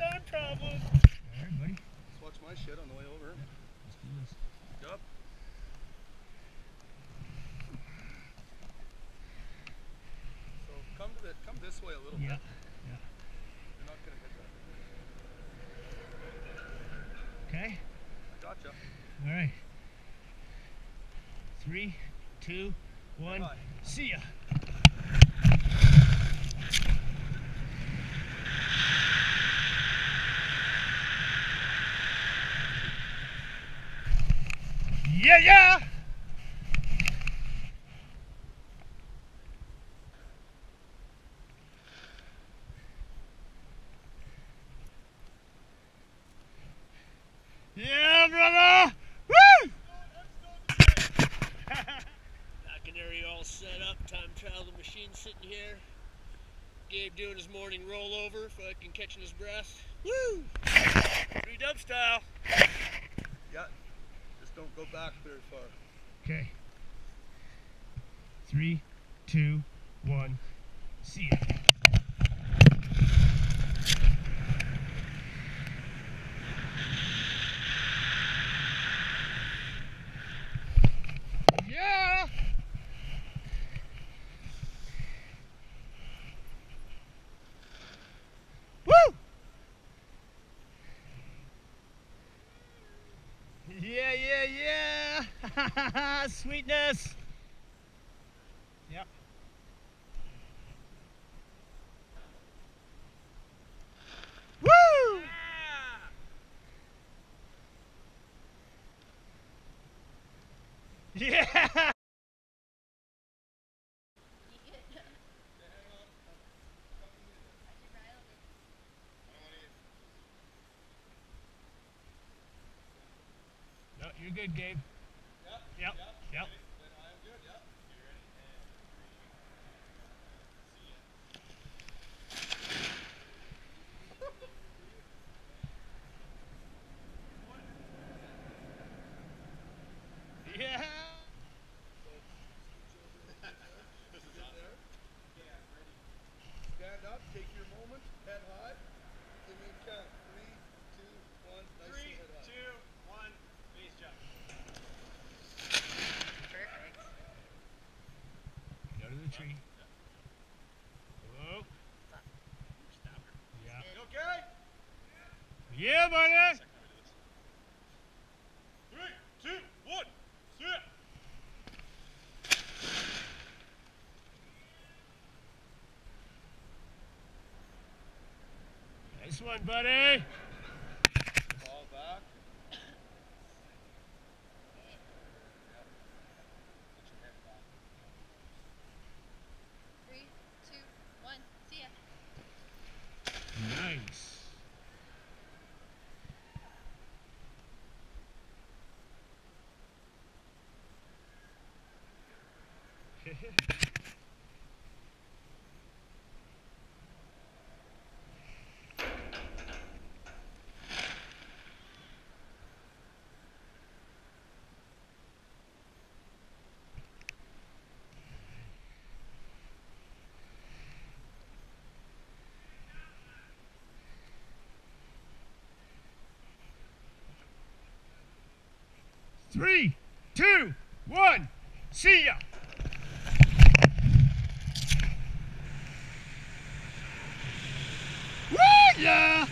time traveling. All right, buddy. Let's watch my shit on the way over. Let's do this. Yup. So come to the come this way a little Yeah. bit. You're not gonna hit that. Okay. I gotcha. All right. Three, two, one. Bye. See ya. Yeah, yeah. Yeah, brother. Woo! Area all set up. Time travel machine sitting here. Gabe doing his morning rollover, fucking catching his breath. Woo! Three dub style. Yeah. Don't go back very far. Okay. Three, two, one. See ya. Yeah. Woo! Yeah, yeah, yeah. Sweetness. Yep. Woo! Yeah. No, you're good, Gabe. Yep. Yep. Yeah. Stand up, take your moment, head high. Give me a count. Three, two, one. Nice Three, and head high. two, one, base jump. Go to the tree. Yeah. You okay? Yeah, buddy. Three, two, one. Nice one, buddy. Fall back. Three, two, one. See ya. Nice. Three, two, one. See ya. Woo, yeah.